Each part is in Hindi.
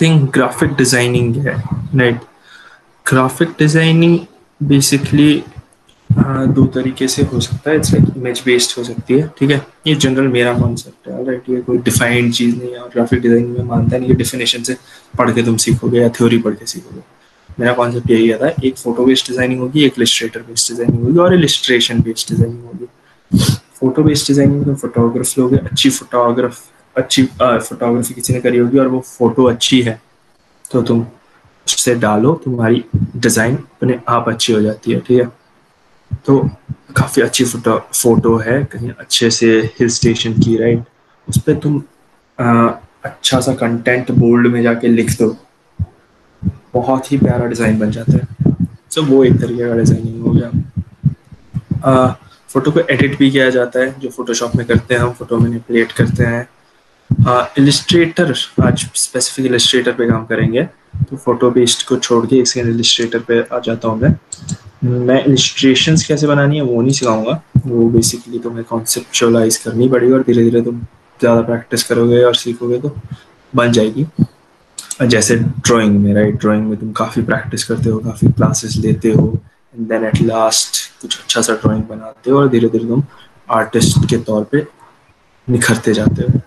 थिंग ग्राफिक डिज़ाइनिंग है राइट ग्राफिक डिज़ाइनिंग बेसिकली दो तरीके से हो सकता है इट्स लाइक इमेज बेस्ड हो सकती है, ठीक है? ये जनरल मेरा कॉन्सेप्ट है राइट ये कोई डिफाइंड चीज़ नहीं है, और ग्राफिक डिज़ाइनिंग में मानता नहीं कि डिफिनेशन से पढ़ के तुम सीखोगे या थ्योरी पढ़ के सीखोगे। मेरा कॉन्सेप्ट यही आता है, एक फ़ोटो बेस्ड डिज़ाइनिंग होगी, एक इलिस्ट्रेटर बेस्ड डिज़ाइनिंग होगी, और इलिस्ट्रेशन बेस्ड डिज़ाइनिंग होगी। फ़ोटो बेस्ड डिज़ाइनिंग में फोटोग्राफ लोगे, अच्छी फोटोग्राफ अच्छी फोटोग्राफी किसी ने करी होगी और वो फ़ोटो अच्छी है तो तुम उससे डालो तुम्हारी डिज़ाइन अपने आप अच्छी हो जाती है ठीक है? तो काफ़ी अच्छी फ़ोटो फ़ोटो है कहीं अच्छे से हिल स्टेशन की राइट उस पर तुम आ, अच्छा सा कंटेंट बोल्ड में जाके लिख दो। बहुत ही प्यारा डिज़ाइन बन जाता है। सो वो एक तरीके का डिज़ाइनिंग हो गया। फ़ोटो को एडिट भी किया जाता है जो फोटोशॉप में करते हैं हम फ़ोटो मैनिपुलेट करते हैं। इलिस्ट्रेटर आज स्पेसिफिक इलिस्ट्रेटर पे काम करेंगे। तो फ़ोटो बेस्ड को छोड़ के एक सेकेंड इलिस्ट्रेटर पे आ जाता हूँ मैं। मैं इलिस्ट्रेशंस कैसे बनानी है, वो नहीं सिखाऊँगा। वो बेसिकली तुम्हें कॉन्सेप्चुअलाइज करनी पड़ेगी और धीरे धीरे तुम ज़्यादा प्रैक्टिस करोगे और सीखोगे तो बन जाएगी। जैसे ड्राइंग में राइट ड्राइंग में तुम काफ़ी प्रैक्टिस करते हो, काफ़ी क्लासेस लेते हो एंड देन एट लास्ट कुछ अच्छा सा ड्राइंग बनाते हो और धीरे धीरे तुम आर्टिस्ट के तौर पे निखरते जाते हो।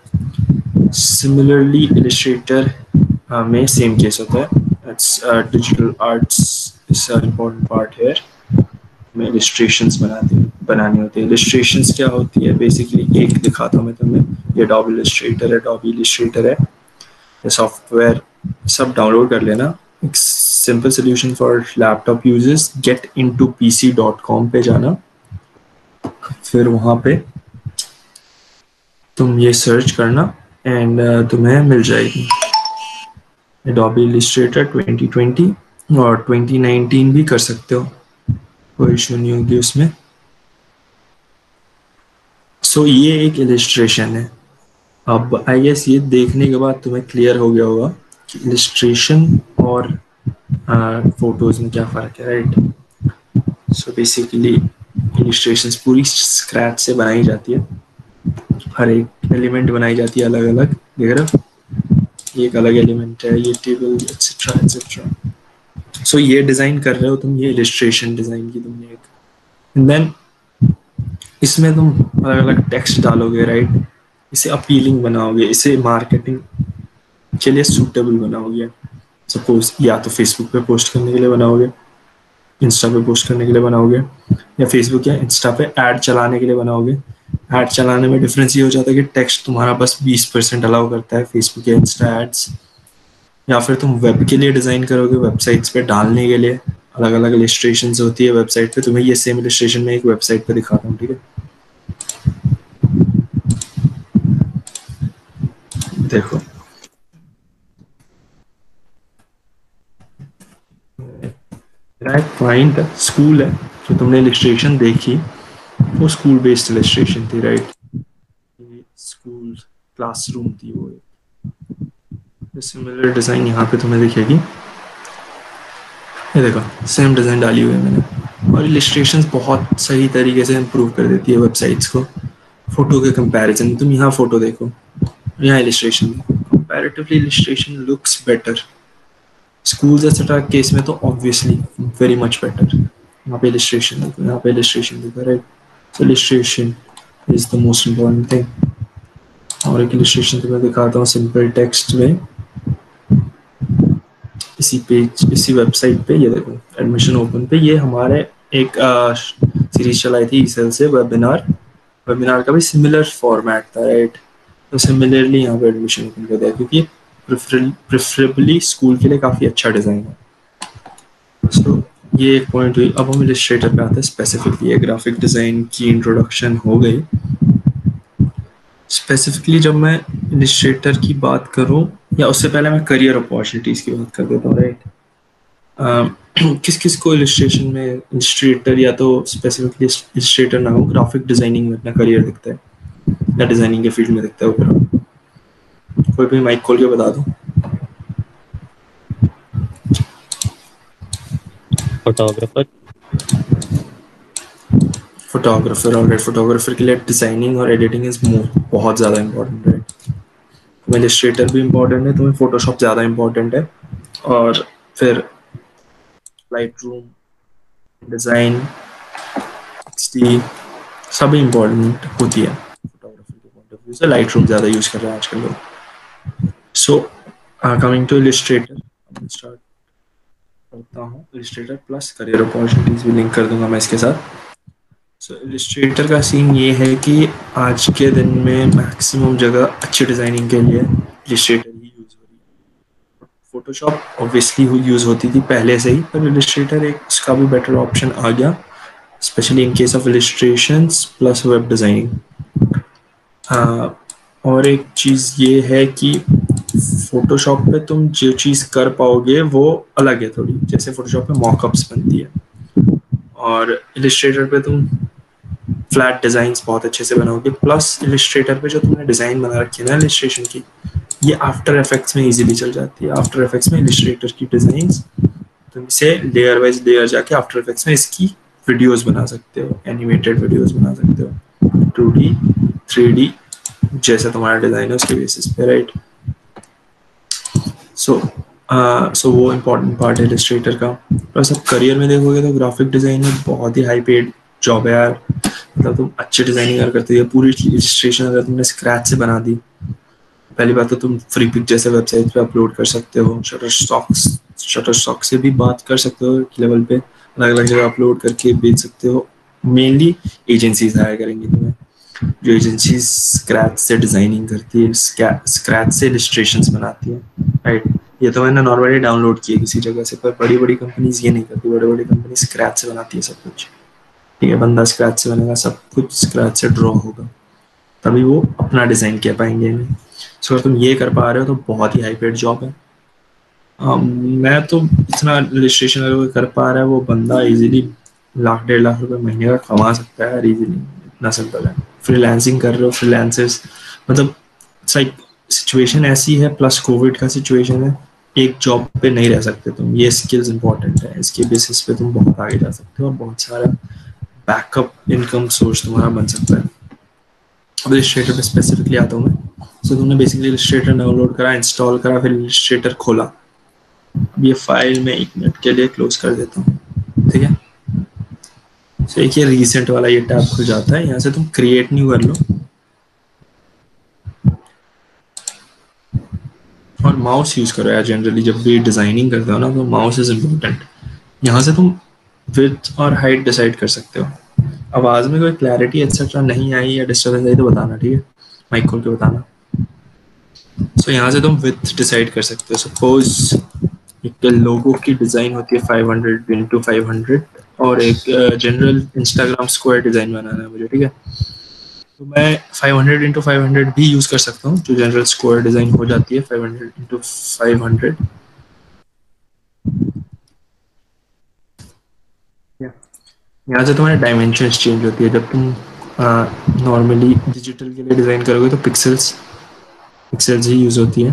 सिमिलरली इलिस्ट्रेटर में सेम केस होता है. It's digital arts is important part here में इलिस्ट्रेशंस बनाते बनानी होती है. इलिस्ट्रेशंस क्या होती है? बेसिकली एक दिखाता हूँ मैं तुम्हें. ये डॉब इलिस्ट्रेटर है डॉब इलिस्ट्रेटर है. ये सॉफ्टवेयर सब डाउनलोड कर लेना. एक simple solution for laptop users get into P C dot com पे जाना. फिर वहाँ पे तुम ये सर्च करना. एंड uh, तुम्हें मिल जाएगी। Adobe Illustrator 2020 और 2019 भी कर सकते हो। कोई इशू नहीं होगी उसमें। सो so, ये एक इलिस्ट्रेशन है। अब आई गेस ये देखने के बाद तुम्हें क्लियर हो गया होगा कि इलिस्ट्रेशन और फ़ोटोज़ uh, में क्या फ़र्क है राइट सो बेसिकली इलिस्ट्रेशंस पूरी स्क्रैच से बनाई जाती है। हर एक एलिमेंट बनाई जाती है अलग अलग देख रहे हो? ये एक अलग एलिमेंट है, ये टेबल एक्सेट्रा एक्सेट्रा सो ये डिज़ाइन कर रहे हो तुम, ये इलिस्ट्रेशन डिज़ाइन की तुमने एक। देन इसमें तुम अलग अलग टेक्स्ट डालोगे राइट इसे अपीलिंग बनाओगे, इसे मार्केटिंग के लिए सूटेबल बनाओगे। सपोज़ या तो फेसबुक पे पोस्ट करने के लिए बनाओगे इंस्टा पे पोस्ट करने के लिए बनाओगे, या फेसबुक या इंस्टा पे ऐड चलाने के लिए बनाओगे। ऐड चलाने में डिफरेंस ये हो जाता है कि टेक्स्ट तुम्हारा बस 20 परसेंट अलाउ करता है फेसबुक या इंस्टा एड्स या फिर तुम वेब के लिए डिज़ाइन करोगे वेबसाइट्स पे डालने के लिए। अलग अलग इलिस्ट्रेशन होती है वेबसाइट पे। तुम्हें ये सेम इलिस्ट्रेशन में एक वेबसाइट पे दिखाता हूँ, ठीक है? देखो। क्लाइंट स्कूल है जो तुमने इलिस्ट्रेशन देखी। वो स्कूल बेस्ड इलस्ट्रेशन थी राइट स्कूल क्लासरूम थी वो सिमिलर डिज़ाइन यहाँ पे तुम्हें दिखेगी। ये देखो सेम डिज़ाइन डाली हुई है मैंने। और इलिस्ट्रेशन बहुत सही तरीके से इम्प्रूव कर देती है वेबसाइट्स को। फ़ोटो के कंपैरिजन तुम यहाँ फ़ोटो देखो। यहाँ illustration comparatively illustration looks better schools etcetera case में तो ऑब्वियसली वेरी मच बेटर यहाँ पे इलिस्ट्रेशन देखो, यहाँ पे इलिस्ट्रेशन देखो right illustration is the most important thing. और एक इलिस्ट्रेशन तो मैं दिखाता हूँ सिंपल टेक्स्ट में। इसी पेज इसी वेबसाइट पे ये देखो एडमिशन ओपन पे। ये हमारे एक सीरीज़ चलाई थी सेल से वेबिनार वेबिनार का भी सिमिलर फॉर्मेट था राइट तो सिमिलरली यहाँ पे एडमिशन ओपन कर दिया क्योंकि प्रेफरेबली स्कूल के लिए काफ़ी अच्छा डिज़ाइन है। सो so, ये एक पॉइंट हुई। अब हम इलिस्ट्रेटर पे आते हैं। स्पेसिफिकली ग्राफिक डिज़ाइन की इंट्रोडक्शन हो गई। स्पेसिफिकली जब मैं इलिस्ट्रेटर की बात करूँ, या उससे पहले मैं करियर अपॉर्चुनिटीज़ की बात कर देता हूँ राइट किस किस को इलिस्ट्रेशन में इलिस्ट्रेटर या तो स्पेसिफिकली इलिस्ट्रेटर ना हो ग्राफिक डिज़ाइनिंग में अपना करियर दिखता है, या डिज़ाइनिंग के फ़ील्ड में दिखता है ऊपर। कोई भी माइक खोल के बता दो। फोटोग्राफर फोटोग्राफर और फोटोग्राफर के लिए डिज़ाइनिंग और एडिटिंग इज़ बहुत ज़्यादा इम्पोर्टेंट है तुम्हें इलिस्ट्रेटर भी इम्पोर्टेंट है, तुम्हें फोटोशॉप ज़्यादा इम्पोर्टेंट है। और फिर लाइट रूम डिज़ाइन सभी इम्पोर्टेंट होती है। फोटोग्राफी के पॉइंट ऑफ़ व्यू से लाइट रूम ज़्यादा यूज़ कर रहे हैं आजकल लोग। So coming to Illustrator start करता हूँ। इलिस्ट्रेटर प्लस करियर अपॉर्चुनिटीज़ भी लिंक कर दूँगा मैं इसके साथ। सो so, इलिस्ट्रेटर का सीन ये है कि आज के दिन में मैक्सिमम जगह अच्छी डिज़ाइनिंग के लिए इलिस्ट्रेटर ही यूज़ हो रही है। फोटोशॉप ऑब्वियसली यूज़ होती थी पहले से ही पर इलिस्ट्रेटर एक उसका भी बेटर ऑप्शन आ गया specially in case of illustration plus web designing और एक चीज़ ये है कि फोटोशॉप पे तुम जो चीज़ कर पाओगे वो अलग है थोड़ी। जैसे फोटोशॉप पे मॉकअप्स बनती है। और इलिस्ट्रेटर पे तुम फ्लैट डिज़ाइन बहुत अच्छे से बनाओगे। प्लस इलिस्ट्रेटर पे जो तुमने डिज़ाइन बना रखी है ना इलिस्ट्रेशन की, ये आफ्टर इफेक्ट्स में इजीली चल जाती है। आफ्टर इफेक्ट्स में इलिस्ट्रेटर की डिज़ाइन तुम इसे लेयर वाइज लेयर जाके आफ्टर इफेक्ट्स में इसकी वीडियोस बना सकते हो। एनिमेटेड वीडियोस बना सकते हो। टू डी, थ्री डी जैसा तुम्हारा डिज़ाइन है उसके बेसिस पे राइट सो सो वो इम्पोर्टेंट पार्ट है इलिस्ट्रेटर का। प्लस अब करियर में देखोगे तो ग्राफिक डिज़ाइन में बहुत ही हाई पेड जॉब है यार। मतलब तुम अच्छी डिज़ाइनिंग अगर करते हो, पूरी रजिस्ट्रेशन अगर तुमने स्क्रैच से बना दी, पहली बात तो तुम फ्री पिक जैसे वेबसाइट पे अपलोड कर सकते हो शटर स्टॉक्स शटर स्टॉक से भी बात कर सकते हो लेवल पे। अलग अलग जगह अपलोड करके बेच सकते हो। मेनली एजेंसीज हायर करेंगी तुम्हें। जो एजेंसी स्क्रैच से डिज़ाइनिंग करती है स्क्रैच से इलिस्ट्रेशन बनाती है राइट ये तो मैंने नॉर्मली डाउनलोड किया किसी जगह से पर बड़ी बड़ी कंपनीज़ ये नहीं करती बड़ी बड़ी कंपनी स्क्रैच से बनाती है सब कुछ। ठीक है बंदा स्क्रैच से बनेगा सब कुछ स्क्रैच से ड्रॉ होगा। तभी वो अपना डिज़ाइन कह पाएँगे। सो अगर तुम ये कर पा रहे हो तो बहुत ही हाई पेड जॉब है। um, मैं तो इतना रजिस्ट्रेशन अगर कर पा रहा है वो बंदा इजीली लाख डेढ़ लाख रुपए महीने का कमा सकता है इजीली इतना सिंपल है। फ्रीलांसिंग कर रहे हो फ्रीलांसर्स मतलब लाइक सिचुएशन ऐसी है प्लस कोविड का सिचुएशन है, एक जॉब पे नहीं रह सकते तुम। ये स्किल्स इंपॉर्टेंट है। इसके बेसिस पे तुम बहुत आगे जा सकते हो और बहुत सारा बैकअप इनकम सोर्स तुम्हारा बन सकता है। अब इलिस्ट्रेटर पे स्पेसिफिकली आता हूँ मैं। सो तुमने बेसिकली इलिस्ट्रेटर डाउनलोड करा इंस्टॉल करा, फिर इलिस्ट्रेटर खोला। अब ये फ़ाइल मैं एक मिनट के लिए क्लोज कर देता हूँ। ठीक है? सो एक ये रिसेंट वाला ये टैब खुल जाता है यहाँ से तुम क्रिएट न्यू कर लो। और माउस यूज़ करो यार जनरली जब भी डिज़ाइनिंग करते हो ना तो माउस इज़ इम्पोर्टेंट यहाँ से तुम विथ और हाइट डिसाइड कर सकते हो। आवाज़ में कोई क्लैरिटी एक्सेट्रा नहीं आई या डिस्टर्बेंस आई तो बताना ठीक है? माइक खोल के बताना। सो so, यहाँ से तुम विथ डिसाइड कर सकते हो। सपोज़ एक लोगो की डिज़ाइन होती है 500 हंड्रेड इंटू और एक जनरल इंस्टाग्राम स्क्वायर डिज़ाइन बनाना है मुझे, ठीक है? तो मैं 500 हंड्रेड इंटू फाइव भी यूज़ कर सकता हूँ, जो जनरल स्क्वायर डिज़ाइन हो जाती है 500 हंड्रेड इंटू फाइव यहाँ से तुम्हारे डायमेंशन चेंज होती है, जब तुम नॉर्मली डिजिटल के लिए डिज़ाइन करोगे तो पिक्सल्स पिक्सल्स ही यूज़ होती है।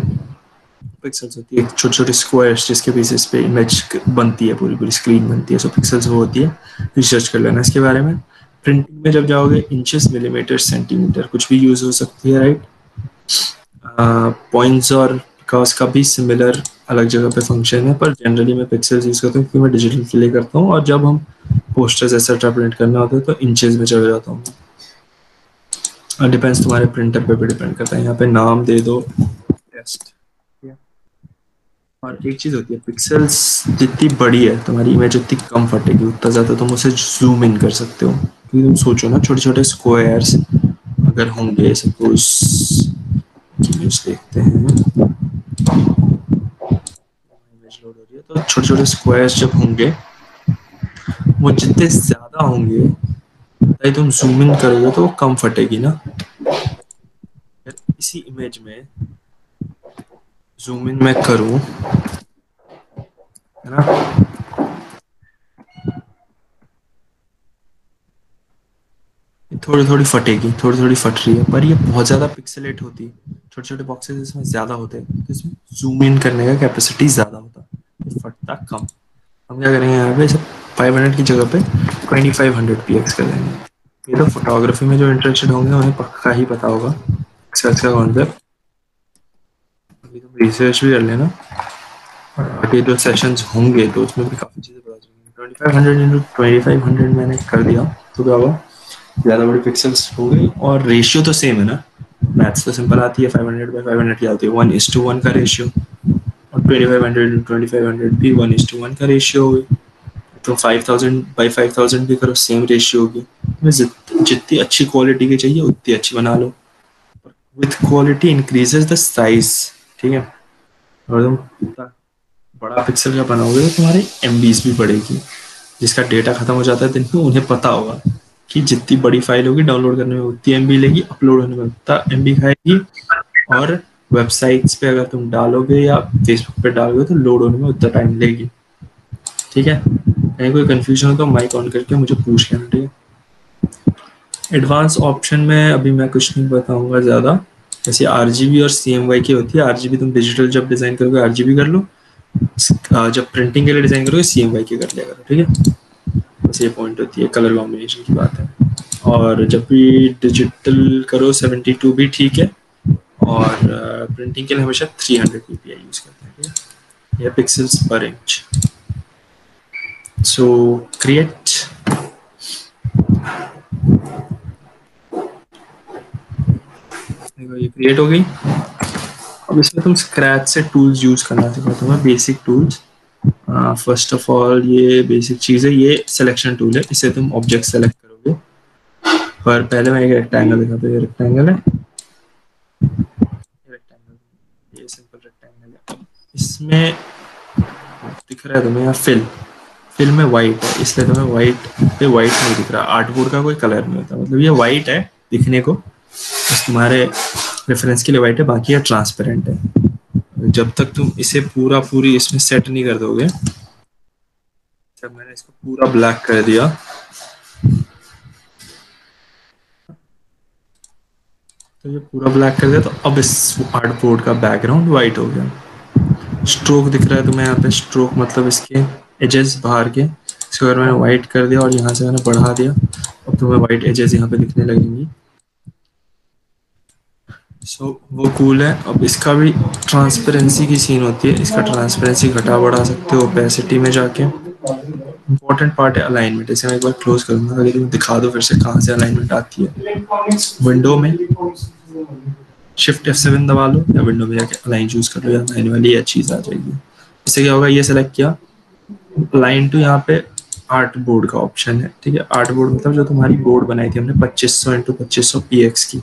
पिक्सल्स होती है, छोटे छोटे स्क्वायर्स जिसके बेसिस पे इमेज बनती है, पूरी पूरी स्क्रीन बनती है सो पिक्सल्स वो होती है रिसर्च कर लेना इसके बारे में। प्रिंटिंग में जब जाओगे इंचेस मिलीमीटर सेंटीमीटर कुछ भी यूज़ हो सकती है राइट पॉइंट्स और का उसका भी सिमिलर अलग जगह पे फ़ंक्शन है, पर जनरली मैं पिक्सल्स यूज़ करता हूँ, क्योंकि मैं डिजिटल के लिए करता हूँ, और जब हम पोस्टर्स एक्सेट्रा प्रिंट करना होता है तो इंचेस में चले जाता हूँ। डिपेंड्स तुम्हारे प्रिंटर पे भी डिपेंड करता है, यहाँ पे नाम दे दो टेस्ट और एक चीज़ होती है पिक्सल्स जितनी बड़ी है, तुम्हारी इमेज उतनी कम फटेगी। उतना ज़्यादा तुम उसे जूम इन कर सकते हो। क्योंकि तुम सोचो ना छोटे छोटे स्क्वायर्स अगर होंगे सपोज़ इमेज देखते हैं। इमेज लोड हो रही है तो छोटे छोटे स्क्वायर्स जब होंगे, वो जितने ज़्यादा होंगे चाहे तुम जूम इन करोगे तो वो कम फटेगी ना। इसी इमेज में जूम इन मैं करूँ, है ना? थोड़ी थोड़ी फटेगी थोड़ी थोड़ी फट रही है, पर ये बहुत ज़्यादा पिक्सलेट होती है। छोटे छोटे बॉक्सेस इसमें ज़्यादा होते हैं तो इसमें जूम इन करने का कैपेसिटी ज़्यादा होता है। फटता कम। हम क्या करेंगे यहाँ पे फाइव हंड्रेड की जगह पे twenty five hundred P X कर देंगे। ये तो फोटोग्राफी में जो इंटरेस्टेड होंगे, उन्हें पक्का ही पता होगा एक्स का कॉन्सेप्ट रिसर्च भी कर लेना। आगे जो सेशंस होंगे तो उसमें भी काफ़ी चीज़ें पता चलेंगी twenty five hundred into twenty five hundred मैंने कर दिया। तो क्या हुआ? ज़्यादा बड़ी पिक्सल्स हो गई और रेशियो तो सेम है ना। मैथ्स तो सिंपल आती है five hundred by five hundred की आती है? वन इज़ टू वन का रेशियो और twenty five hundred into twenty five hundred भी वन इज़ टू वन का रेशियो हो गई तो five thousand by five thousand भी करो सेम रेशियो होगी जितनी अच्छी क्वालिटी की चाहिए, उतनी अच्छी बना लो। With quality increases the size ठीक है? और तुम इतना बड़ा पिक्सल का बनाओगे तो तुम्हारी एम भी बढ़ेगी। जिसका डेटा खत्म हो जाता है दिन में, उन्हें पता होगा कि जितनी बड़ी फ़ाइल होगी डाउनलोड करने में, उतनी एम लेगी अपलोड होने में उतना एम खाएगी। और वेबसाइट्स पे अगर तुम डालोगे या फेसबुक पे डालोगे तो लोड होने में उतना टाइम लेगी। ठीक है? कहीं कोई कंफ्यूजन हो तो माइक ऑन करके मुझे पूछ लेना, ठीक है? एडवांस ऑप्शन में अभी मैं कुछ नहीं बताऊँगा ज़्यादा। जैसे आर और सीएमवाई की होती है आरजीबी तुम डिजिटल जब डिज़ाइन करोगे आरजीबी कर लो। जब प्रिंटिंग के लिए डिज़ाइन करोगे सी एम की कर लिया करो, ठीक है? बस ये पॉइंट होती है कलर कॉम्बिनेशन की बात है। और जब भी डिजिटल करो 72 भी ठीक है। और प्रिंटिंग के लिए हमेशा 300 हंड्रेड पी आई यूज़ करते हैं या पिक्सल्स पर इंच so, create देखो ये क्रिएट हो गई। अब इसमें तुम स्क्रैच से टूल्स यूज़ करना सिखा तुम्हें basic tools first of all ये बेसिक चीज़ है, ये सिलेक्शन टूल है, इसे तुम ऑब्जेक्ट सेलेक्ट करोगे। पर पहले मैं एक रेक्टेंगल दिखाता हूँ, ये है। रेक्टेंगल है। इसमें दिख रहा है तुम्हें यहाँ फिल फिल में वाइट है, इसलिए तुम्हें वाइट पे वाइट नहीं दिख रहा। आर्टबोर्ड का कोई कलर नहीं होता। मतलब ये वाइट है दिखने को। बस तुम्हारे रेफरेंस के लिए वाइट है, बाकी ये ट्रांसपेरेंट है। जब तक तुम इसे पूरा पूरी इसमें सेट नहीं कर दोगे जब मैंने इसको पूरा ब्लैक कर दिया। तो ये पूरा ब्लैक कर दिया तो अब इस आर्टबोर्ड का बैकग्राउंड वाइट हो गया। स्ट्रोक दिख रहा है तुम्हें यहाँ पे स्ट्रोक मतलब इसके एजेस बाहर के। इसको अगर मैंने वाइट कर दिया और यहाँ से मैंने बढ़ा दिया। अब तुम्हें वाइट एजेस यहाँ पे दिखने लगेंगी। सो so, वो कूल है। अब इसका भी ट्रांसपेरेंसी की सीन होती है। इसका ट्रांसपेरेंसी घटा बढ़ा सकते हो ओपेसिटी में जाके। इंपॉर्टेंट पार्ट है अलाइनमेंट इसे मैं एक बार क्लोज करूँगा लेकिन दिखा दो फिर से कहाँ से अलाइनमेंट आती है। विंडो में शिफ्ट एफ़ सेवन दबा लो या विंडो में जाके अलाइन चूज़ कर लो या अलाइन वाली यह चीज़ आ जाएगी। इससे क्या होगा? ये सेलेक्ट किया। लाइन टू यहाँ पे आर्ट बोर्ड का ऑप्शन है ठीक है? आर्ट बोर्ड मतलब जो तुम्हारी बोर्ड बनाई थी हमने 2500 सौ इंटू पच्चीस सौ की।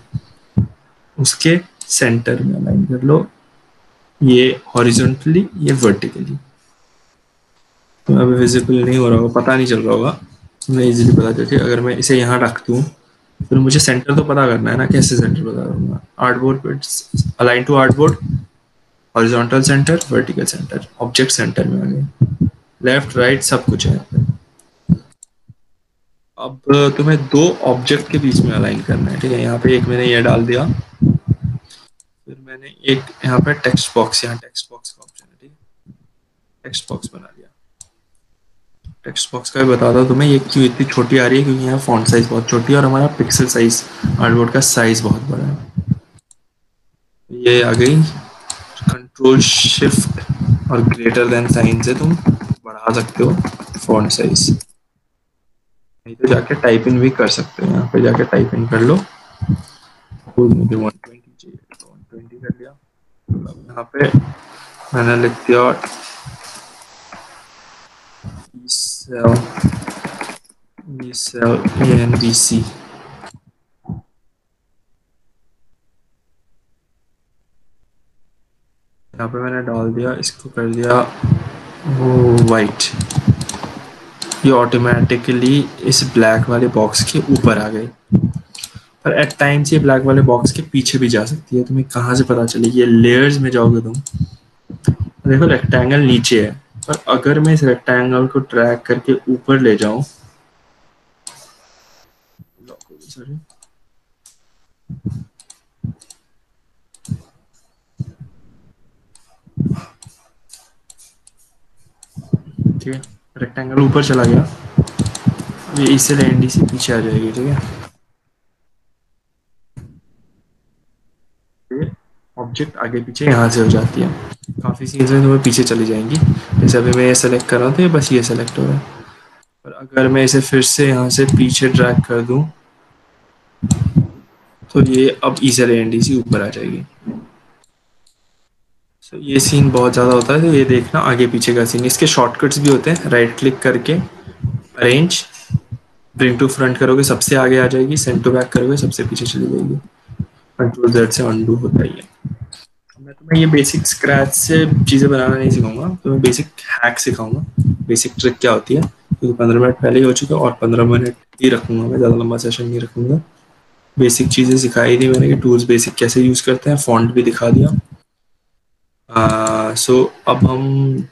उसके सेंटर में अलाइन कर लो। ये हॉरिजॉन्टली ये वर्टिकली तो अभी विजिबल नहीं हो रहा होगा, पता नहीं चल रहा होगा। मैं इजीली पता चलती अगर मैं इसे यहाँ रख दूँ, फिर मुझे सेंटर तो पता करना है ना, कैसे सेंटर पता करूँगा artboard align to artboard horizontal centre vertical centre object centre में आ गए। लेफ़्ट राइट सब कुछ है अब तुम्हें दो ऑब्जेक्ट के बीच में अलाइन करना है, ठीक है? यहाँ पे एक मैंने ये डाल दिया। मैंने एक यहाँ पे टेक्स्ट बॉक्स यहाँ टेक्स्ट बॉक्स का ऑप्शन है, ठीक टेक्स्ट बॉक्स बना लिया। टेक्स्ट बॉक्स का भी बता दो तुम्हें, ये क्यों इतनी छोटी आ रही है? क्योंकि यहाँ फॉन्ट साइज़ बहुत छोटी है और हमारा पिक्सल साइज़ आर्टबोर्ड का साइज़ बहुत बड़ा है। ये आ गई। कंट्रोल शिफ्ट और ग्रेटर देन साइन से तुम बढ़ा सकते हो फॉन्ट साइज़ नहीं तो जाके टाइप इन भी कर सकते हो, यहाँ पे जाके टाइप इन कर लो। मुझे 120 चाहिए तो 120 कर लिया यहाँ पे मैंने लिख दिया ENBC यहाँ पे मैंने डाल दिया, इसको कर दिया वो वाइट ये ऑटोमेटिकली इस ब्लैक वाले बॉक्स के ऊपर आ गई। पर एट टाइम्स ये ब्लैक वाले बॉक्स के पीछे भी जा सकती है। तुम्हें कहाँ से पता चलेगी ये लेयर्स में जाओगे तुम। देखो रेक्टेंगल नीचे है। पर अगर मैं इस रेक्टेंगल को ट्रैक करके ऊपर ले जाऊँ ठीक है रेक्टेंगल ऊपर चला गया। ये इससे एन से पीछे आ जाएगी, ठीक है। ऑब्जेक्ट आगे पीछे यहाँ से हो जाती है। काफ़ी सीन्स में तुम्हें पीछे चली जाएँगी। जैसे अभी मैं ये सेलेक्ट कर रहा हूँ था बस ये सेलेक्ट हो रहा है। और अगर मैं इसे फिर से यहाँ से पीछे ड्रैग कर दूँ तो ये अब इजल एंड सी ऊपर आ जाएगी। सो so, ये सीन बहुत ज़्यादा होता है तो ये देखना आगे पीछे का सीन इसके शॉर्टकट्स भी होते हैं। राइट क्लिक करके अरेंज ब्रिंग टू फ्रंट करोगे सबसे आगे आ जाएगी सेंड टू बैक करोगे सबसे पीछे चली जाएगी। कंट्रोल जेड से अंडू होता ही है। मैं तुम्हें ये बेसिक स्क्रैच से चीज़ें बनाना नहीं सिखाऊँगा तो मैं बेसिक हैक सिखाऊँगा। बेसिक ट्रिक क्या होती है? क्योंकि पंद्रह मिनट पहले ही हो चुके और पंद्रह मिनट ही रखूँगा मैं ज़्यादा लंबा सेशन नहीं रखूँगा। बेसिक चीज़ें सिखाई थी मैंने कि टूल्स बेसिक कैसे यूज़ करते हैं फॉन्ट भी दिखा दिया। सो uh, so, अब हम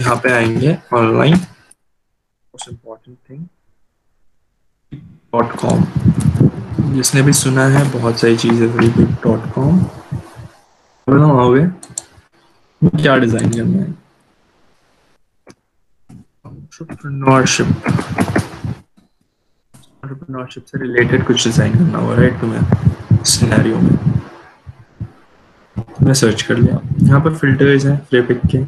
यहाँ पे आएँगे online most important thing dot com जिसने भी सुना है, बहुत सारी चीज़ें डॉट कॉम आओगे? क्या डिज़ाइन करना है? एंटरप्रेन्योरशिप एंटरप्रेन्योरशिप से रिलेटेड कुछ डिज़ाइन करना होगा राइट तुम्हें सिनेरियो में। मैं सर्च कर लिया। यहाँ पर फिल्टर्स हैं फ्लेपिक के।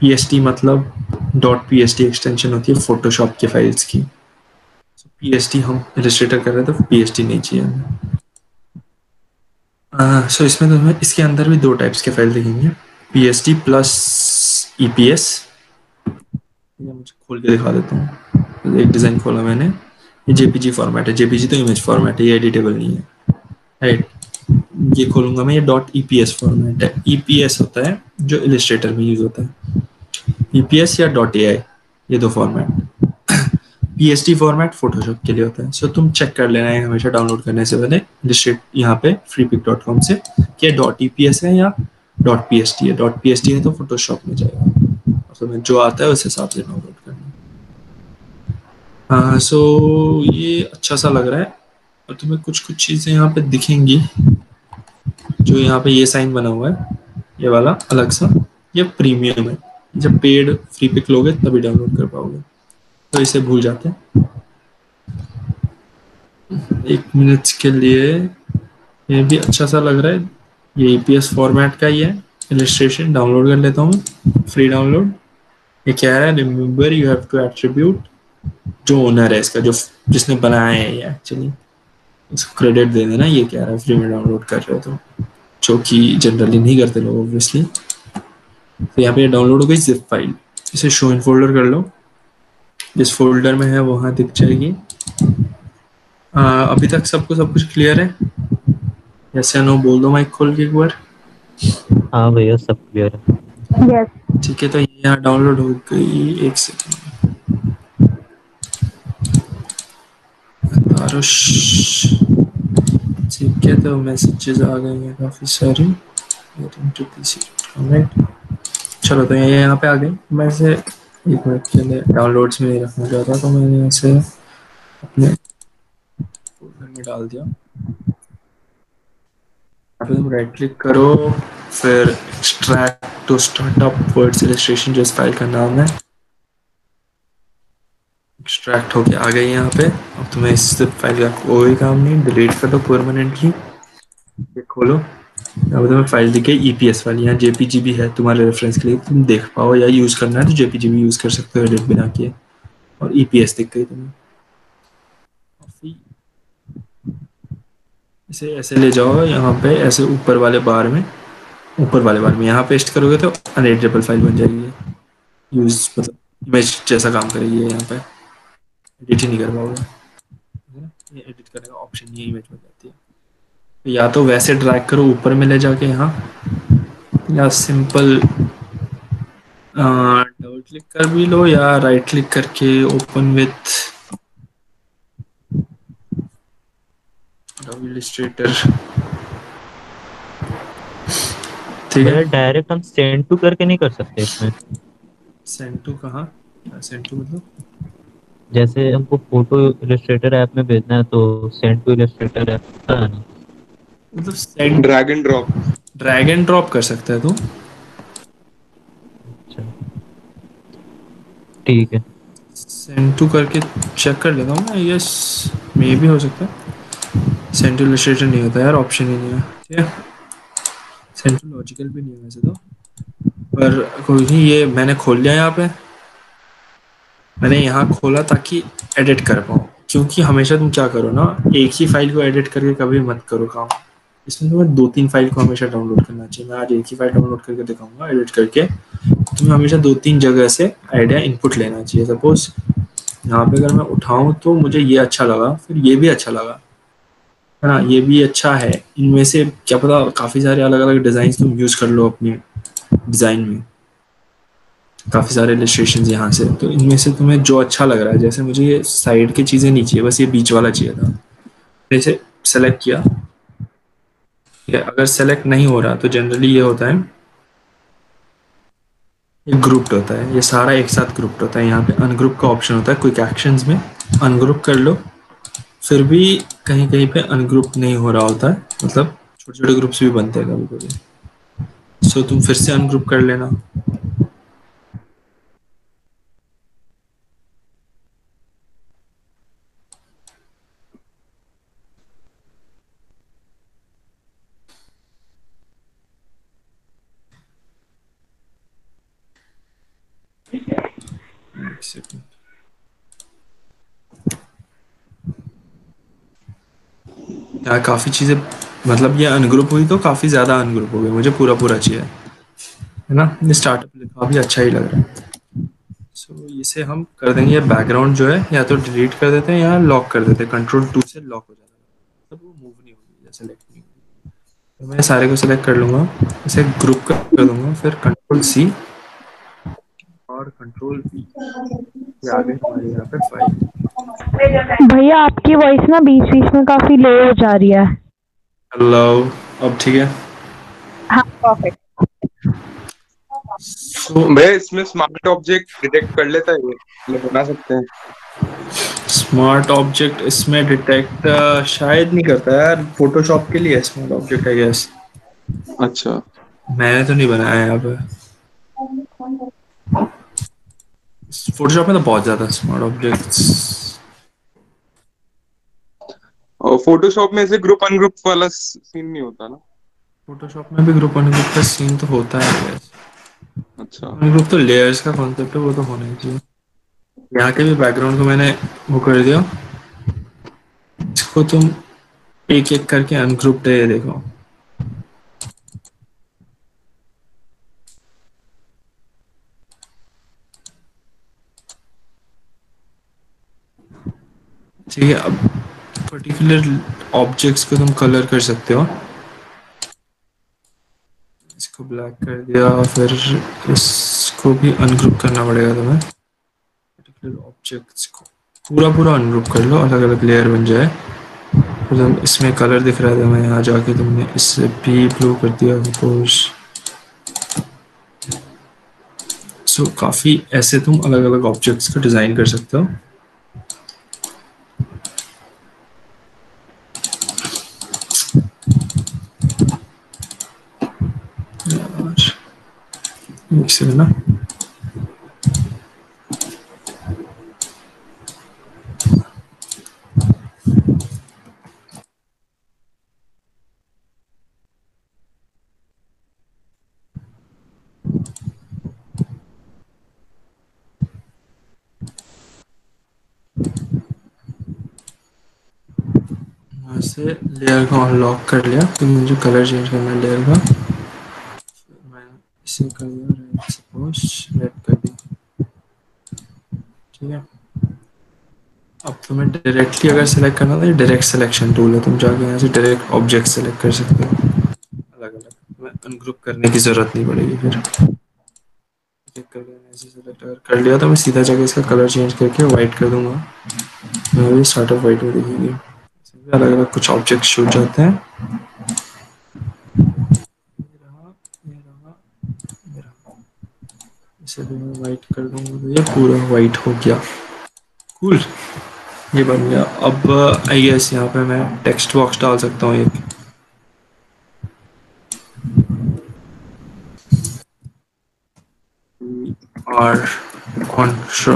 पी मतलब डॉट पी एक्सटेंशन होती है फोटोशॉप के फाइल्स की। पी हम रजिस्ट्रेटर कर रहे थे तो पी नहीं चाहिए हमें। सो इसमें तो हमें, इसके अंदर भी दो टाइप्स के फ़ाइल दिखेंगे। P S T plus E P S मुझे खोल के दिखा देता हूँ। एक डिज़ाइन खोला मैंने। ये जेपीजी फॉर्मेट है। जेपीजी तो इमेज फॉर्मेट है, ये एडिटेबल नहीं है। राइट ये खोलूँगा मैं, ये डॉट ई फॉर्मेट है। एस होता है, जो इलिस्ट्रेटर में यूज़ होता है। एस या डॉट ए ये दो फॉर्मेट टी फॉर्मेट फोटोशॉप के लिए होता है। सो so, तुम चेक कर लेना है हमेशा डाउनलोड करने से पहले। इलिस्ट्रेट यहाँ पे फ्री पिक डॉट कॉम से। कि डॉट ई पी एस है या डॉट पी एस टी है? डॉट पी एस टी है तो फोटोशॉप में जाएगा। और जो आता है उस हिसाब से डाउनलोड करना सो ये अच्छा सा लग रहा है। और तुम्हें कुछ कुछ चीज़ें यहाँ पे दिखेंगी। जो यहाँ पे ये साइन बना हुआ है। ये वाला अलग सा। ये प्रीमियम है। जब पेड फ्री पिक लोगे तभी डाउनलोड कर पाओगे। तो इसे भूल जाते हैं। एक मिनट के लिए ये भी अच्छा सा लग रहा है। ये ईपीएस फॉर्मेट का ही है। इलिस्ट्रेशन डाउनलोड कर लेता हूँ। फ्री डाउनलोड ये क्या है? Remember you have to attribute जो ओनर है इसका, जो जिसने बनाया है ये एक्चुअली इसको क्रेडिट दे देना, ये क्या है? फ्री में डाउनलोड कर रहे हो तो। जो कि जनरली नहीं करते लोग ऑब्वियसली तो यहाँ पे डाउनलोड हो गई जिप फ़ाइल इसे शो इन फोल्डर कर लो। जिस फोल्डर में है वहाँ दिख जाएगी। आ, अभी तक सबको सब कुछ क्लियर है? ऐसे नो बोल दो माइक खोल के एक बार। हाँ भैया सब क्लियर है। यस ठीक है तो यहाँ डाउनलोड हो गई एक सेकंड ठीक है तो मैसेजेस आ गए हैं काफ़ी सारी। चलो तो ये यहाँ पे आ गए मैं इसे एक मिनट के लिए डाउनलोड्स में रखना चाहता तो मैंने इसे अपने फोल्डर में डाल दिया। फिर तुम राइट क्लिक करो, फिर extract to startup words illustration जो इस फ़ाइल का नाम है। एक्सट्रैक्ट होके आ गई यहाँ पे। अब तुम्हें इस फ़ाइल का कोई काम नहीं डिलीट कर दो परमानेंटली खोलो। अब तुम्हें फ़ाइल दिखे ई पी एस वाली, यहाँ जेपीजी भी है, तुम्हारे रेफरेंस के लिए तुम देख पाओ या यूज़ करना है तो जेपीजी भी यूज़ कर सकते हो एडिट बिना किए और ई पी एस दिख गई तुम्हें। इसे ऐसे ले जाओ, यहाँ पे ऐसे ऊपर वाले बार में, ऊपर वाले बार में यहाँ पेस्ट करोगे तो अनएडिटेबल फ़ाइल बन जाएगी। यूज़ मतलब इमेज जैसा काम करेगी यहाँ पे। एडिट ही नहीं कर पाओगे। एडिट करने का ऑप्शन ये इमेज में जाती है। तो या तो वैसे ड्रैग करो ऊपर में ले जाके यहाँ या सिंपल डबल क्लिक कर भी लो या राइट क्लिक करके ओपन विथ इलस्ट्रेटर ठीक है। डायरेक्ट हम सेंड टू करके नहीं कर सकते इसमें। सेंड टू कहाँ? सेंड टू मतलब? जैसे हमको फ़ोटो इलस्ट्रेटर ऐप में भेजना है तो सेंड टू इलस्ट्रेटर ऐप का है ना मतलब send drag and drop drag and drop कर सकता है तू। अच्छा। ठीक है। सेंड टू करके चेक कर लेता हूँ मैं यस मे भी हो सकता है। सेंड टू इलस्ट्रेटर नहीं होता यार ऑप्शन ही नहीं है। ठीक है। सेंट्रल लॉजिकल भी नहीं है वैसे तो। पर कोई नहीं ये मैंने खोल लिया यहाँ पे। मैंने यहाँ खोला ताकि एडिट कर पाऊँ। क्योंकि हमेशा तुम क्या करो ना एक ही फ़ाइल को एडिट करके कभी मत करो काम। इसमें तुम्हें दो तीन फ़ाइल को हमेशा डाउनलोड करना चाहिए। मैं आज एक ही फ़ाइल डाउनलोड करके दिखाऊँगा एडिट करके। तुम्हें हमेशा दो तीन जगह से आइडिया इनपुट लेना चाहिए। सपोज़ यहाँ पे अगर मैं उठाऊँ तो मुझे ये अच्छा लगा, फिर ये भी अच्छा लगा। है ना? ये भी अच्छा है। इनमें से क्या पता काफ़ी सारे अलग अलग डिज़ाइन तुम यूज़ कर लो अपने डिज़ाइन में। काफ़ी सारे इलस्ट्रेशन यहाँ से। तो इनमें से तुम्हें जो अच्छा लग रहा है, जैसे मुझे ये साइड की चीज़ें नहीं चाहिए, बस ये बीच वाला चाहिए था। जैसे सेलेक्ट किया। ठीक है अगर सेलेक्ट नहीं हो रहा तो जनरली ये होता है, ये ग्रुप्ड होता है, ये सारा एक साथ ग्रुप्ड होता है। यहाँ पे अनग्रुप का ऑप्शन होता है क्विक एक्शन में। अनग्रुप कर लो, फिर भी कहीं कहीं पे अनग्रुप नहीं हो रहा होता है मतलब छोटे छोटे ग्रुप्स भी बनते हैं कभी कभी सो तुम फिर से अनग्रुप कर लेना। सेकंड यार काफ़ी चीज़ें मतलब ये अनग्रुप हुई तो काफ़ी ज़्यादा अनग्रुप हो गई मुझे पूरा पूरा चाहिए। है ना? ये स्टार्टअप लिखा भी अच्छा ही लग रहा है। सो so, इसे हम कर देंगे बैकग्राउंड जो है या तो डिलीट कर देते हैं या लॉक कर देते हैं। कंट्रोल टू से लॉक हो जाता है। मतलब वो मूव नहीं होगी या सेलेक्ट नहीं होगी तो मैं सारे को सिलेक्ट कर लूँगा इसे ग्रुप कर दूँगा फिर कंट्रोल सी और कंट्रोल वी आगे हमारे यहाँ पे फ़ाइल भैया आपकी वॉइस ना बीच बीच में काफ़ी लो हो जा रही है। हेलो अब ठीक है? हाँ परफेक्ट सो भैया इसमें स्मार्ट ऑब्जेक्ट डिटेक्ट कर लेता है ये। बना सकते हैं। स्मार्ट ऑब्जेक्ट इसमें डिटेक्ट शायद नहीं करता यार। फोटोशॉप के लिए स्मार्ट ऑब्जेक्ट आई गेस अच्छा। मैंने तो नहीं बनाया यहाँ पे। फोटोशॉप में तो बहुत ज़्यादा स्मार्ट ऑब्जेक्ट्स और फोटोशॉप में ऐसे ग्रुप अनग्रुप वाला सीन नहीं होता ना? फोटोशॉप में भी ग्रुप अनग्रुप का सीन तो होता है guess. अच्छा। अनग्रुप तो लेयर्स का कॉन्सेप्ट है वो तो होना चाहिए। यहाँ के भी बैकग्राउंड को मैंने वो कर दिया। इसको तुम एक एक करके अनग्रुप्ड है ये देखो। ठीक है अब पर्टिकुलर ऑब्जेक्ट्स को तुम कलर कर सकते हो। इसको ब्लैक कर दिया फिर इसको भी अनग्रुप करना पड़ेगा तुम्हें। पर्टिकुलर ऑब्जेक्ट्स को। पूरा पूरा अनग्रुप कर लो अलग अलग लेयर बन जाए। फिर तुम इसमें कलर दिख रहा था मैं यहाँ जाके तुमने इससे भी ब्लू कर दिया सपोज़ सो so, काफ़ी ऐसे तुम अलग अलग ऑब्जेक्ट्स का डिज़ाइन कर सकते हो यार सेकंड से लेयर को अनलॉक कर लिया। तो मुझे कलर चेंज करना है लेयर का। इसे कर सपोज़ रेड कर दिया ठीक है अब तुम्हें डायरेक्टली अगर सेलेक्ट करना था ये डायरेक्ट सिलेक्शन टूल है तुम जाके यहाँ से डायरेक्ट ऑब्जेक्ट सेलेक्ट कर सकते हो। अलग अलग। तुम्हें अनग्रुप करने की ज़रूरत नहीं पड़ेगी फिर। कर कर लिया तो मैं सीधा जाके इसका कलर चेंज करके वाइट कर दूँगा। मैं भी स्टार्टअप वाइट में दिखेगी। अलग अलग कुछ ऑब्जेक्ट छूट जाते हैं ये रहा, ये रहा, ये रहा। इसे भी मैं वाइट कर दूँगा तो ये पूरा वाइट हो गया। कूल ये बन गया। अब आई गेस यहाँ पे मैं टेक्स्ट बॉक्स डाल सकता हूँ एक are entrepreneurs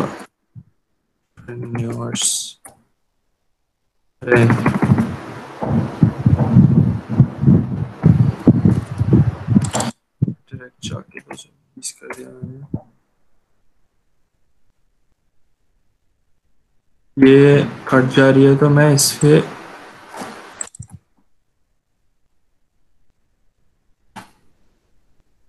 जाके दो सौ बीस कर दिया मैंने ये कट जा रही है तो मैं इस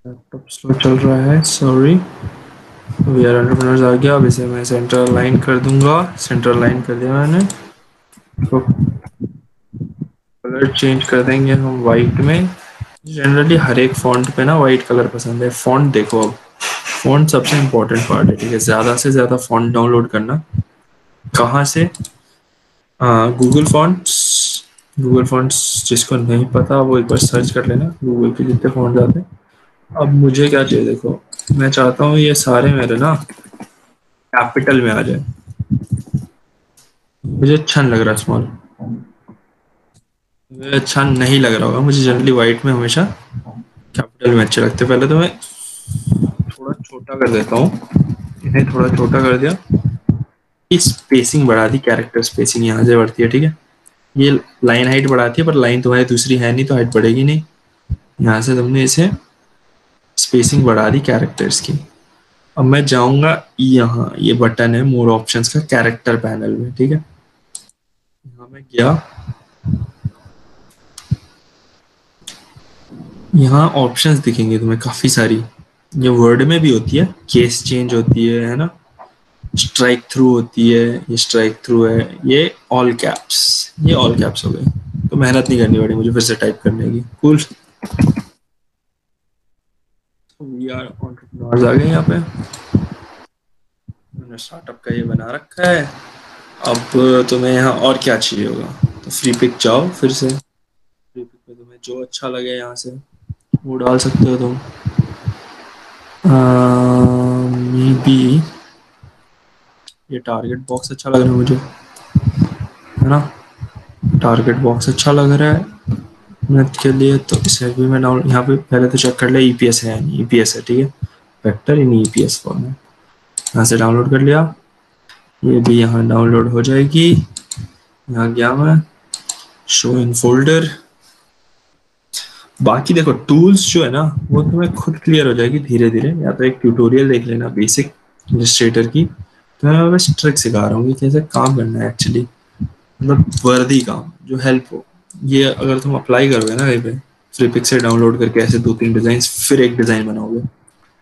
लैपटॉप स्लो चल रहा है सॉरी वी आर एंटरप्रेन्योर्स आ गया, अब इसे मैं सेंटर लाइन कर दूँगा। सेंटर लाइन कर दिया मैंने। तो कलर चेंज कर देंगे हम वाइट में। जनरली हर एक फॉन्ट पे ना वाइट कलर पसंद है। फॉन्ट देखो अब। फॉन्ट सबसे इम्पोर्टेंट पार्ट है, ठीक है? ज़्यादा से ज़्यादा फॉन्ट डाउनलोड करना। कहाँ से? गूगल फॉन्ट्स गूगल फॉन्ट्स जिसको नहीं पता, वो एक बार सर्च कर लेना। गूगल के जितने फॉन्ट आते हैं। अब मुझे क्या चाहिए, देखो। मैं चाहता हूँ ये सारे मेरे ना कैपिटल में आ जाए। मुझे अच्छा लग रहा स्मॉल मुझे अच्छा नहीं लग रहा होगा। मुझे जनरली वाइट में हमेशा कैपिटल में अच्छे लगते पहले तो मैं थोड़ा छोटा कर देता हूँ। इन्हें थोड़ा छोटा कर दिया। स्पेसिंग बढ़ा दी कैरेक्टर स्पेसिंग यहाँ से बढ़ती है, ठीक है? ये लाइन हाइट बढ़ाती है, पर लाइन तुम्हारी दूसरी है नहीं तो हाइट बढ़ेगी नहीं। यहाँ से तुमने इसे स्पेसिंग बढ़ा दी कैरेक्टर्स की। अब मैं जाऊँगा यहाँ, ये बटन है मोर ऑप्शंस का कैरेक्टर पैनल में, ठीक है? यहाँ मैं गया। यहाँ ऑप्शंस दिखेंगे तुम्हें, काफ़ी सारी। ये वर्ड में भी होती है केस चेंज होती है है ना? स्ट्राइक थ्रू होती है, ये स्ट्राइक थ्रू है, ये ऑल कैप्स ये ऑल कैप्स हो गए। तो मेहनत नहीं करनी पड़ी मुझे फिर से टाइप करने की। कूल वी आ गए यहाँ पे। मैंने स्टार्टअप का ये बना रखा है। अब तुम्हें यहाँ और क्या चाहिए होगा? तो फ्री पिक जाओ फिर से। फ्री पिक में तुम्हें जो अच्छा लगे यहाँ से, वो डाल सकते हो तुम। मे बी ये टारगेट बॉक्स अच्छा लग रहा है मुझे। है ना? टारगेट बॉक्स अच्छा लग रहा है। मैथ के लिए तो इसे भी मैं डाउन यहाँ पे पहले तो चेक कर लिया ईपीएस है नहीं? ईपीएस है, ठीक है? वेक्टर इन ईपीएस फॉर्म में यहाँ से डाउनलोड कर लिया। ये भी यहाँ डाउनलोड हो जाएगी। यहाँ गया मैं। शो इन फोल्डर बाकी देखो टूल्स जो है ना, वो तुम्हें खुद क्लियर हो जाएगी धीरे धीरे या तो एक ट्यूटोरियल देख लेना बेसिक इलस्ट्रेटर की। तो मैं बस ट्रिक सिखा रहा हूँ कि कैसे काम करना है एक्चुअली मतलब वर्दी काम, जो हेल्प हो। ये अगर तुम अप्लाई करोगे ना कहीं पे फ्री पिक से डाउनलोड करके ऐसे दो तीन डिज़ाइन फिर एक डिज़ाइन बनाओगे,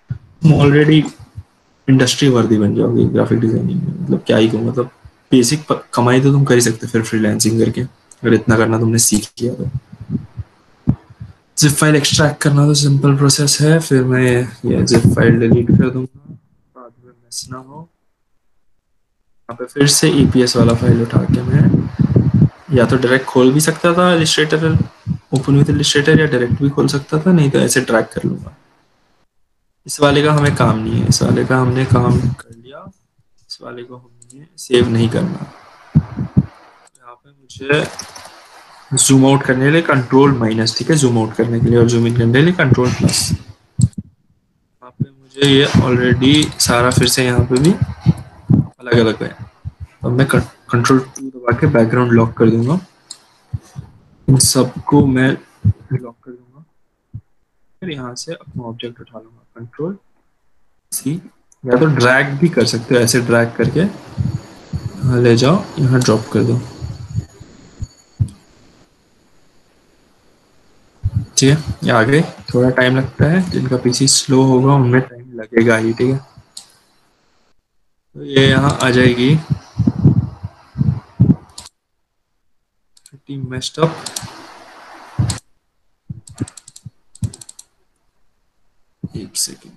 तुम ऑलरेडी इंडस्ट्री वर्दी बन जाओगे ग्राफिक डिज़ाइनिंग में। मतलब क्या ही कहूँ मतलब बेसिक कमाई तो तुम कर ही सकते फिर फ्रीलांसिंग करके, अगर इतना करना तुमने सीख लिया तो। जिप फ़ाइल एक्सट्रैक्ट करना तो सिंपल प्रोसेस है, फिर मैं ये जिप फ़ाइल डिलीट कर दूँगा, बाद में मिस ना हो। यहाँ पे फिर से ईपीएस वाला फ़ाइल उठा के मैं या तो डायरेक्ट खोल भी सकता था इलिस्ट्रेटर ओपन विद इलिस्ट्रेटर या डायरेक्ट भी खोल सकता था, नहीं तो ऐसे ट्रैक कर लूँगा। इस वाले का हमें काम नहीं है। इस वाले का हमने काम कर लिया। इस वाले को हमने सेव नहीं करना। यहाँ पे मुझे जूम आउट करने के लिए कंट्रोल माइनस ठीक है? जूम आउट करने के लिए और जूम इन करने के लिए कंट्रोल प्लस यहाँ पे मुझे ये ऑलरेडी सारा फिर से यहाँ पे भी अलग अलग है। तो मैं कंट्रोल टू दबा के बैकग्राउंड लॉक कर दूँगा। इन सबको मैं लॉक कर दूँगा। फिर यहाँ से अपना ऑब्जेक्ट उठा लूँगा। कंट्रोल सी या तो ड्रैग भी कर सकते हो ऐसे ड्रैग करके। यहाँ ले जाओ, यहाँ ड्रॉप कर दो। ठीक है, ये आ गए। थोड़ा टाइम लगता है जिनका पीसी स्लो होगा, उनमें टाइम लगेगा ही, ठीक है। ये यहाँ आ जाएगी। Pretty messed up एक सेकेंड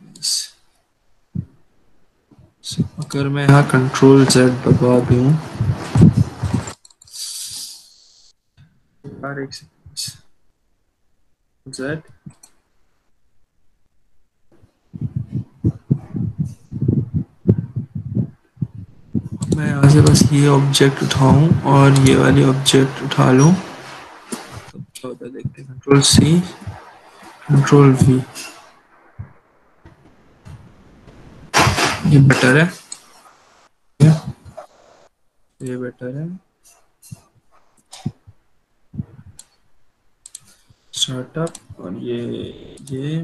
अगर मैं यहाँ कंट्रोल जेड दबा दूँ। यार, एक सेकेंड जेड मैं यहाँ से बस ये ऑब्जेक्ट उठाऊं और ये वाली ऑब्जेक्ट उठा लूँ। तब क्या होता है देखते हैं। कंट्रोल सी कंट्रोल वी ये बेटर है। ये बेटर है। स्टार्टअप और ये ये।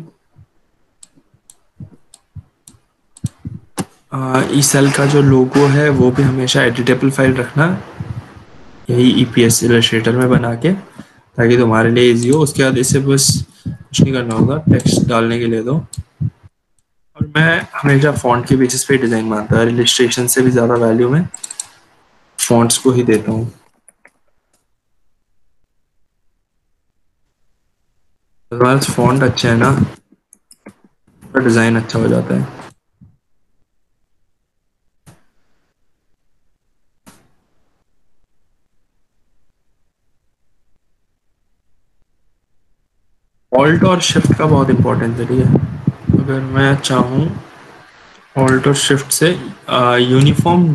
ई सेल का जो लोगो है, वो भी हमेशा एडिटेबल फ़ाइल रखना। यही ई पी एस इलस्ट्रेटर में बना के, ताकि तुम्हारे लिए इजी हो। उसके बाद इसे बस कुछ नहीं करना होगा टेक्स्ट डालने के लिए दो। और मैं हमेशा फॉन्ट के बेसिस पे डिज़ाइन मानता हूँ। इलस्ट्रेशन से भी ज़्यादा वैल्यू में फॉन्ट्स को ही देता हूँ। फॉन्ट अच्छा है ना डिज़ाइन अच्छा हो जाता है। ऑल्ट और शिफ्ट का बहुत इंपॉर्टेंट है, ठीक है? अगर मैं चाहूँ ऑल्ट और शिफ्ट से यूनिफॉर्म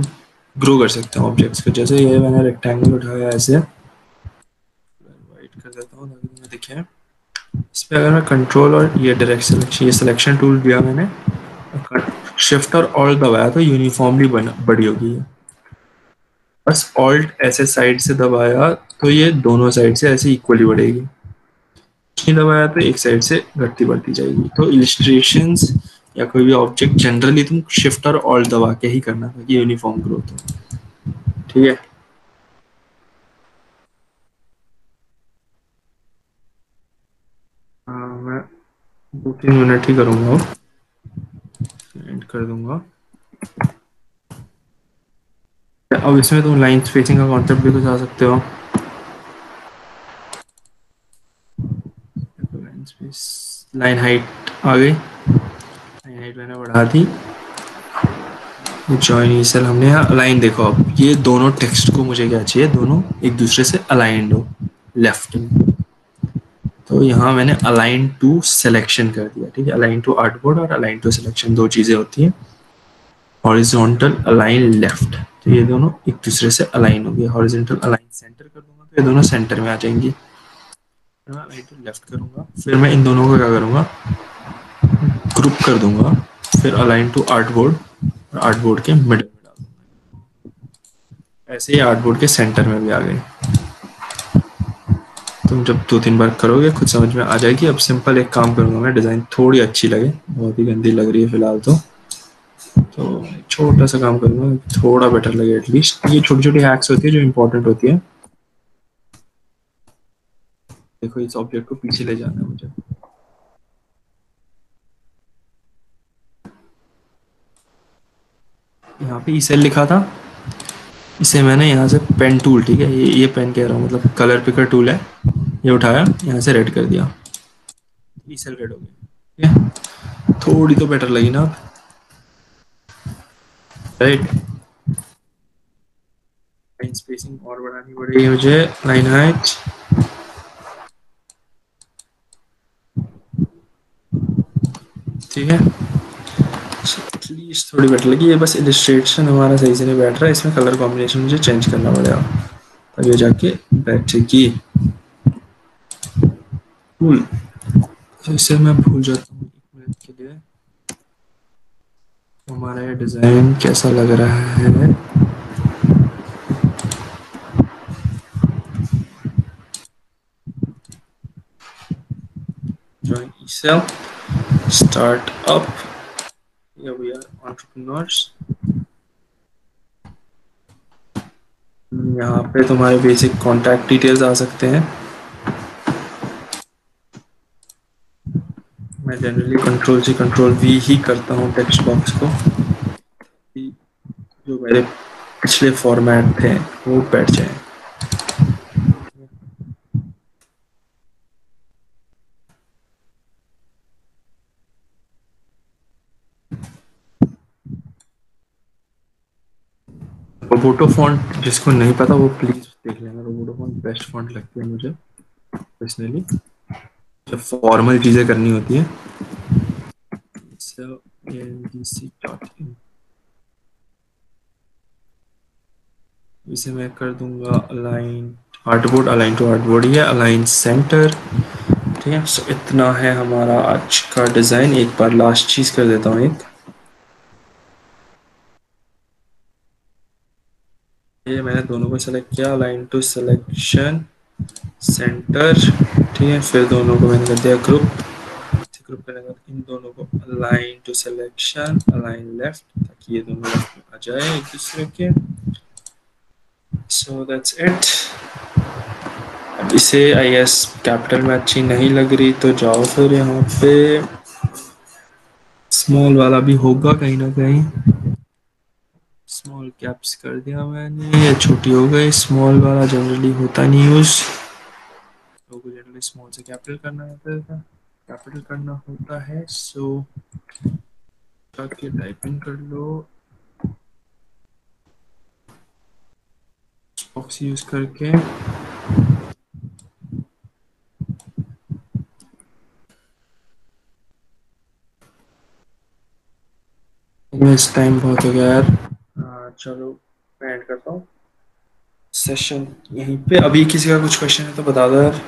ग्रो कर सकते हैं ऑब्जेक्ट्स को। जैसे ये मैंने रेक्टेंगल उठाया ऐसे। वाइट कर देता हूँ, ताकि तुम्हें दिखे। इस पर अगर मैं कंट्रोल और ये डायरेक्ट सिलेक्शन ये सिलेक्शन टूल दिया मैंने शिफ्ट और ऑल्ट दबाया तो यूनिफॉर्मली बड़ी होगी ये। बस ऑल्ट ऐसे साइड से दबाया तो ये दोनों साइड से ऐसे इक्वली बढ़ेगी। नहीं दबाया तो एक साइड से घटती बढ़ती जाएगी। तो इलिस्ट्रेशंस या कोई भी ऑब्जेक्ट जनरली तुम शिफ्ट और ऑल्ट दबा के ही करना ताकि यूनिफॉर्म ग्रोथ हो। ठीक है? हाँ मैं दो तीन मिनट ही करूँगा। एंड कर दूँगा। अब इसमें तुम लाइन स्पेसिंग का कॉन्सेप्ट भी तो जा सकते हो। लाइन हाइट आ गई लाइन हाइट मैंने बढ़ा दी। जॉइन सेल हमने अलाइन देखो अब। ये दोनों टेक्स्ट को मुझे क्या चाहिए? दोनों एक दूसरे से अलाइंड हो। लेफ़्ट में तो यहाँ मैंने अलाइन टू सिलेक्शन कर दिया, ठीक है? अलाइन टू आर्टबोर्ड और अलाइन टू सिलेक्शन दो चीज़ें होती हैं। हॉरिजॉन्टल अलाइन लेफ़्ट तो ये दोनों एक दूसरे से अलाइन हो गया हॉरिजॉन्टल अलाइन सेंटर कर दूँगा तो ये दोनों सेंटर में आ जाएँगी। मैं अलाइन लेफ़्ट करूँगा। फिर मैं इन दोनों को क्या करूँगा? ग्रुप कर दूँगा। फिर अलाइन टू आर्टबोर्ड और आर्टबोर्ड के मिडल में डाल दूँगा। ऐसे ही आर्टबोर्ड के सेंटर में भी आ गए तुम जब दो तीन बार करोगे, खुद समझ में आ जाएगी। अब सिंपल एक काम करूँगा मैं। डिज़ाइन थोड़ी अच्छी लगे। बहुत ही गंदी लग रही है फ़िलहाल तो। तो छोटा सा काम करूँगा। थोड़ा बेटर लगे एटलीस्ट ये छोटी छोटी हैक्स होती है जो इंपॉर्टेंट होती है। देखो, इस ऑब्जेक्ट को पीछे ले जाना है मुझे। यहाँ पे ई सेल लिखा था। इसे मैंने यहाँ से पेन टूल ठीक है, ये ये पेन कह रहा हूँ मतलब कलर पिकर टूल है। ये उठाया, यहाँ से रेड कर दिया। ई रेड हो गया, ठीक है। थोड़ी तो बेटर लगी ना राइट लाइन स्पेसिंग और बढ़ानी पड़ेगी मुझे। लाइन हाइट ठीक है। थोड़ी बेटर लगी, ये बस इलिस्ट्रेशन हमारा सही से नहीं बैठ रहा है इसमें कलर कॉम्बिनेशन मुझे चेंज करना पड़ेगा। तभी जाके बैठेगी कूल तो इसे मैं भूल जाता हूँ एक मिनट के लिए। हमारा ये डिज़ाइन कैसा लग रहा है? Join eCell start up. Here we are, entrepreneurs. यहाँ पे तुम्हारे बेसिक कॉन्टैक्ट डिटेल्स आ सकते हैं। मैं जनरली कंट्रोल से कंट्रोल वी ही करता हूँ टेक्स्ट बॉक्स को। जो मेरे पिछले फॉर्मेट थे, वो बैठ जाए। रोबोटो फॉन्ट जिसको नहीं पता वो प्लीज़ देख लेना। रोबोटो फॉन्ट बेस्ट फॉन्ट लगती है मुझे पर्सनली जब फॉर्मल चीज़ें करनी होती है। So, इसे मैं कर दूँगा align artboard align to artboard ये अलाइन सेंटर ठीक है? सो इतना है हमारा आज का डिज़ाइन एक बार लास्ट चीज़ कर देता हूँ एक। ये मैंने दोनों को सेलेक्ट किया अलाइन टू सिलेक्शन सेंटर ठीक है? फिर दोनों को मैंने कर दिया ग्रुप ग्रुप करने के इन दोनों को align to selection align left ताकि ये दोनों लेफ़्ट में आ जाए एक दूसरे के। सो दैट्स इट अब इसे आई एस कैपिटल में अच्छी नहीं लग रही तो जाओ फिर यहाँ पे। स्मॉल वाला भी होगा कहीं ना कहीं। स्मॉल कैप्स कर दिया मैंने? ये छोटी हो गई स्मॉल वाला जनरली होता नहीं यूज़ लोगों जनरली स्मॉल से कैपिटल करना होता है कैपिटल करना होता है सो जाके टाइपिंग कर लो। बॉक्स यूज़ करके। टाइम बहुत हो गया यार। चलो मैं एंड करता हूँ। सेशन यहीं पे। अभी किसी का कुछ क्वेश्चन है तो बता दो यार।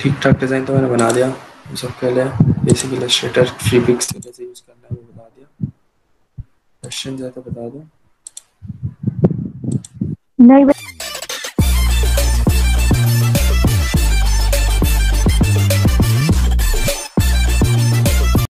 ठीक ठाक डिज़ाइन तो मैंने बना दिया। वो सब पहले बेसिक इलस्ट्रेटर फ्री पिक्स कैसे यूज़ करना है वो बता दिया। क्वेश्चन है तो बता दो। नहीं